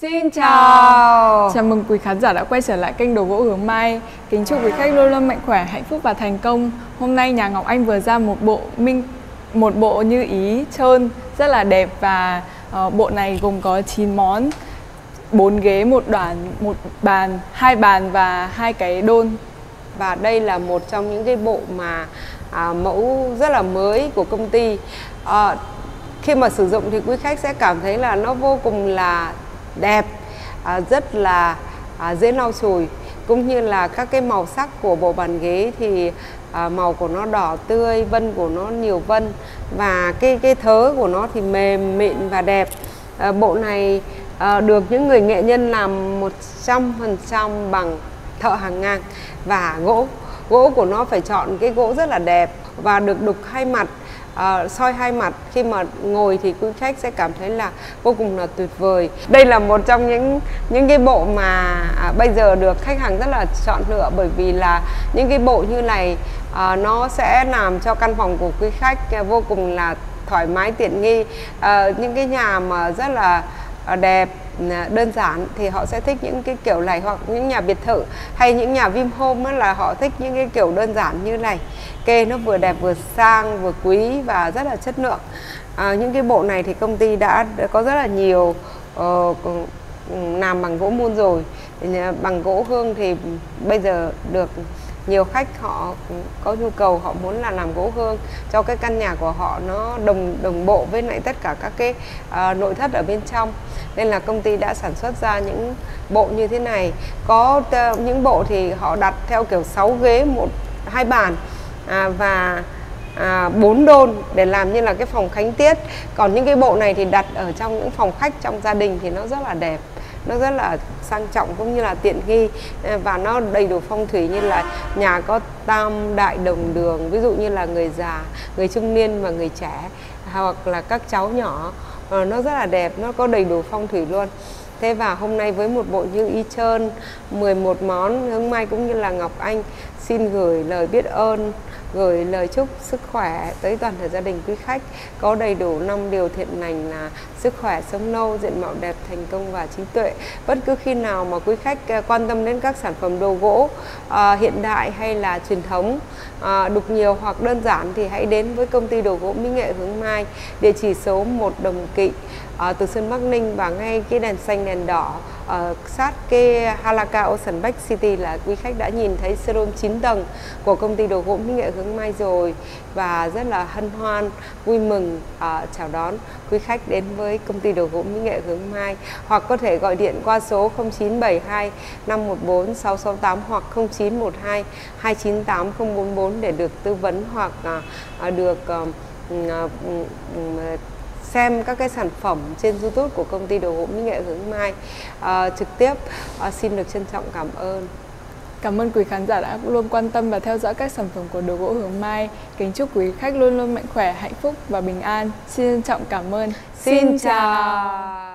Xin chào. Chào mừng quý khán giả đã quay trở lại kênh Đồ gỗ Hướng Mai. Kính chúc quý khách luôn luôn mạnh khỏe, hạnh phúc và thành công. Hôm nay nhà Ngọc Anh vừa ra một bộ minh một bộ như ý trơn rất là đẹp và uh, bộ này gồm có 9 món, 4 ghế, một đoàn, một bàn, hai bàn và hai cái đôn. Và đây là một trong những cái bộ mà à, mẫu rất là mới của công ty. À, khi mà sử dụng thì quý khách sẽ cảm thấy là nó vô cùng là đẹp à, rất là à, dễ lau chùi. Cũng như là các cái màu sắc của bộ bàn ghế thì à, màu của nó đỏ tươi vân của nó nhiều vân và cái cái thớ của nó thì mềm mịn và đẹp. À, bộ này à, được những người nghệ nhân làm 100% bằng thợ hàng ngang và gỗ. Gỗ của nó phải chọn cái gỗ rất là đẹp và được đục hai mặt uh, soi hai mặt. Khi mà ngồi thì quý khách sẽ cảm thấy là vô cùng là tuyệt vời. Đây là một trong những những cái bộ mà uh, bây giờ được khách hàng rất là chọn lựa bởi vì là những cái bộ như này uh, nó sẽ làm cho căn phòng của quý khách uh, vô cùng là thoải mái tiện nghi. Uh, những cái nhà mà rất là đẹp À, đơn giản thì họ sẽ thích những cái kiểu này hoặc những nhà biệt thự hay những nhà Vim Home là họ thích những cái kiểu đơn giản như này. Kê nó vừa đẹp vừa sang vừa quý và rất là chất lượng. À, những cái bộ này thì công ty đã, đã có rất là nhiều uh, làm bằng gỗ muôn rồi. À, bằng gỗ hương thì bây giờ được nhiều khách họ có nhu cầu họ muốn là làm gỗ hương cho cái căn nhà của họ nó đồng đồng bộ với lại tất cả các cái uh, nội thất ở bên trong. Nên là công ty đã sản xuất ra những bộ như thế này. Có uh, những bộ thì họ đặt theo kiểu 6 ghế một hai bàn à, và à, 4 đôn để làm như là cái phòng khánh tiết. Còn những cái bộ này thì đặt ở trong những phòng khách trong gia đình thì nó rất là đẹp nó rất là sang trọng cũng như là tiện nghi. Ờ, và nó đầy đủ phong thủy như là nhà có tam đại đồng đường, ví dụ như là người già, người trung niên và người trẻ, hoặc là các cháu nhỏ. Ờ, nó rất là đẹp, nó có đầy đủ phong thủy luôn. Thế và hôm nay với một bộ như y trơn 11 món Hương Mai cũng như là Ngọc Anh xin gửi lời biết ơn gửi lời chúc sức khỏe tới toàn thể gia đình quý khách. Có đầy đủ năm điều thiện lành là sức khỏe sống lâu diện mạo đẹp thành công và trí tuệ. Bất cứ khi nào mà quý khách à, quan tâm đến các sản phẩm đồ gỗ à, hiện đại hay là truyền thống à, đục nhiều hoặc đơn giản thì hãy đến với công ty đồ gỗ mỹ nghệ hướng mai. Địa chỉ số 1 đồng kỵ à, từ Sơn Bắc Ninh và ngay cái đèn xanh đèn đỏ ở sát cái Halaka Ocean Beach City là quý khách đã nhìn thấy showroom 9 tầng của công ty đồ gỗ mỹ nghệ hướng mai rồi và rất là hân hoan vui mừng uh, chào đón quý khách đến với công ty đồ gỗ mỹ nghệ hướng mai. Hoặc có thể gọi điện qua số 0972 514 668 hoặc 0912 298 044 để được tư vấn hoặc uh, được uh, uh, uh, xem các cái sản phẩm trên YouTube của công ty đồ gỗ mỹ nghệ hướng mai à, trực tiếp à, xin được trân trọng cảm ơn Cảm ơn quý khán giả đã luôn quan tâm và theo dõi các sản phẩm của đồ gỗ Hướng Mai. Kính chúc quý khách luôn luôn mạnh khỏe, hạnh phúc và bình an. Xin trân trọng cảm ơn. Xin chào.